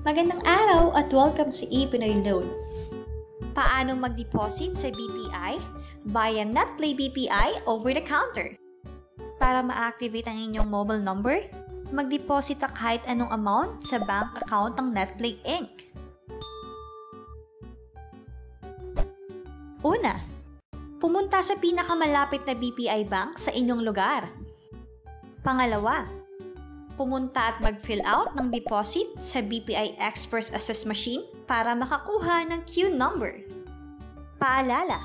Magandang araw at welcome sa ePinoy Loan. Paano mag-deposit sa BPI? Buy and not play BPI over the counter. Para ma-activate ang inyong mobile number, mag-deposit ang kahit anong amount sa bank account ng Netplay Inc. Una, pumunta sa pinakamalapit na BPI bank sa inyong lugar. Pangalawa, pumunta at mag-fill out ng deposit sa BPI Express Assess Machine para makakuha ng queue number. Paalala,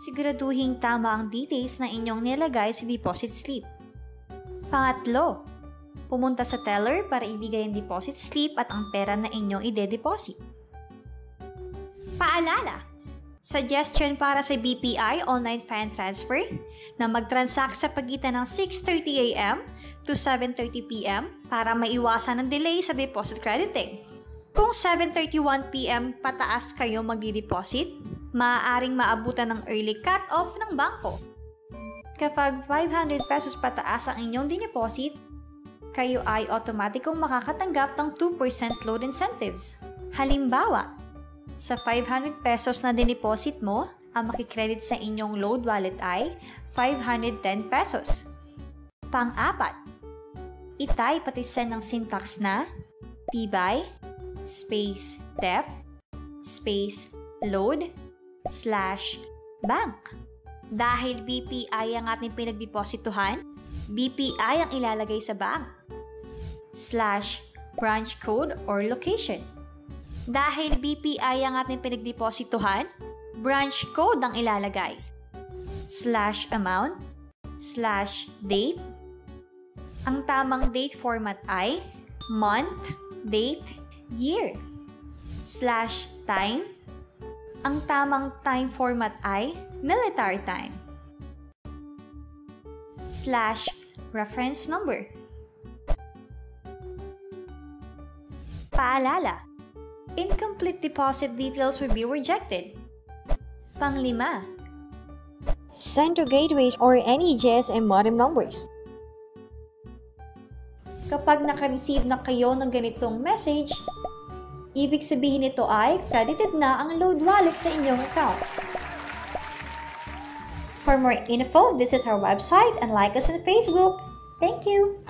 siguraduhin tama ang details na inyong nilagay sa deposit slip. Pangatlo, pumunta sa teller para ibigay ang deposit slip at ang pera na inyong ide-deposit. Paalala, suggestion para sa BPI Online Fan Transfer na mag-transact sa pagitan ng 6.30am to 7.30pm para maiwasan ang delay sa deposit crediting. Kung 7.31pm pataas kayo magdi-deposit, maaaring maabutan ng early cut-off ng bangko. Kapag 500 pesos pataas ang inyong dineposit, kayo ay automatikong makakatanggap ng 2% load incentives. Halimbawa, sa 500 pesos na dineposit mo, ang makikredit sa inyong load wallet ay 510 pesos. Pang-apat, itay patisan ng syntax na pbuy, space dep, space load, slash bank. Dahil BPI ang ating pinagdeposituhan, BPI ang ilalagay sa bank. Slash branch code or location. Dahil BPI ang ating pinagdeposituhan, branch code ang ilalagay. Slash amount, slash date. Ang tamang date format ay month, date, year. Slash time. Ang tamang time format ay military time. Slash reference number. Paalala, incomplete deposit details will be rejected. Panglima, Send to gateways or any GSM modem numbers. Kapag naka-receive na kayo ng ganitong message, ibig sabihin nito ay credited na ang load wallet sa inyong account. For more info, visit our website and like us on Facebook. Thank you!